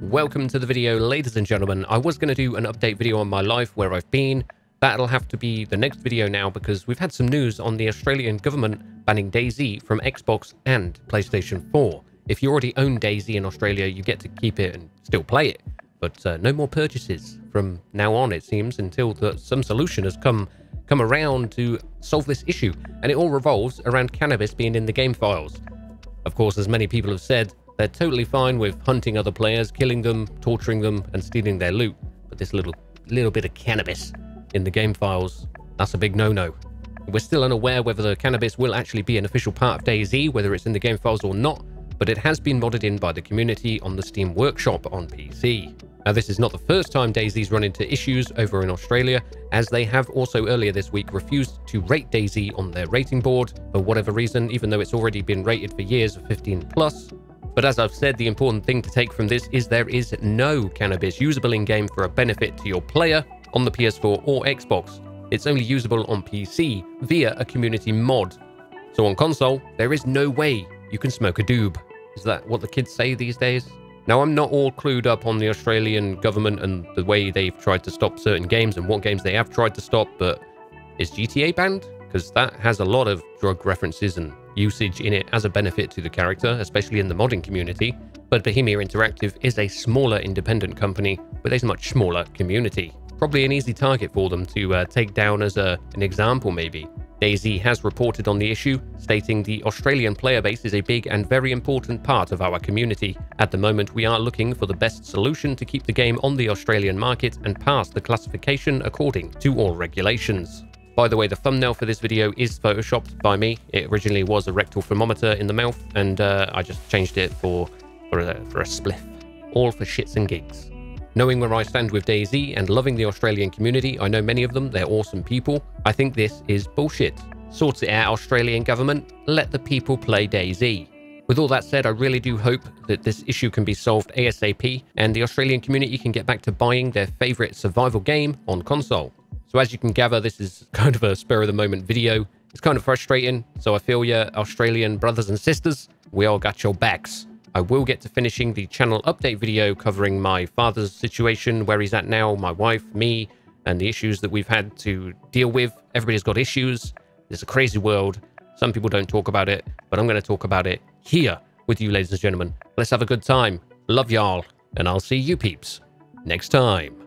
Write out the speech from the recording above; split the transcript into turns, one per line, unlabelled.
Welcome to the video, ladies and gentlemen. I was going to do an update video on my life, where I've been. That'll have to be the next video now because we've had some news on the Australian government banning DayZ from Xbox and PlayStation 4. If you already own DayZ in Australia, you get to keep it and still play it. But uh, no more purchases from now on, it seems, until the, some solution has come come around to solve this issue. And it all revolves around cannabis being in the game files. Of course, as many people have said, they're totally fine with hunting other players, killing them, torturing them, and stealing their loot. But this little little bit of cannabis in the game files, that's a big no-no. We're still unaware whether the cannabis will actually be an official part of DayZ, whether it's in the game files or not, but it has been modded in by the community on the Steam Workshop on PC. Now, this is not the first time DayZ's run into issues over in Australia, as they have also earlier this week refused to rate DayZ on their rating board for whatever reason, even though it's already been rated for years of 15 plus. But as I've said, the important thing to take from this is there is no cannabis usable in-game for a benefit to your player on the PS4 or Xbox. It's only usable on PC via a community mod. So on console, there is no way you can smoke a doob. Is that what the kids say these days? Now, I'm not all clued up on the Australian government and the way they've tried to stop certain games and what games they have tried to stop, but is GTA banned? Because that has a lot of drug references and usage in it as a benefit to the character, especially in the modding community. But Bohemia Interactive is a smaller independent company with a much smaller community. Probably an easy target for them to uh, take down as a, an example, maybe. DayZ has reported on the issue, stating the Australian player base is a big and very important part of our community. At the moment, we are looking for the best solution to keep the game on the Australian market and pass the classification according to all regulations. By the way, the thumbnail for this video is photoshopped by me. It originally was a rectal thermometer in the mouth, and uh, I just changed it for, for, a, for a spliff. All for shits and gigs. Knowing where I stand with DayZ and loving the Australian community, I know many of them, they're awesome people. I think this is bullshit. Sort it out, Australian government. Let the people play DayZ. With all that said, I really do hope that this issue can be solved ASAP and the Australian community can get back to buying their favourite survival game on console. So as you can gather, this is kind of a spur of the moment video. It's kind of frustrating, so I feel you Australian brothers and sisters, we all got your backs. I will get to finishing the channel update video covering my father's situation, where he's at now, my wife, me, and the issues that we've had to deal with. Everybody's got issues. It's a crazy world. Some people don't talk about it, but I'm going to talk about it here with you, ladies and gentlemen. Let's have a good time. Love y'all, and I'll see you peeps next time.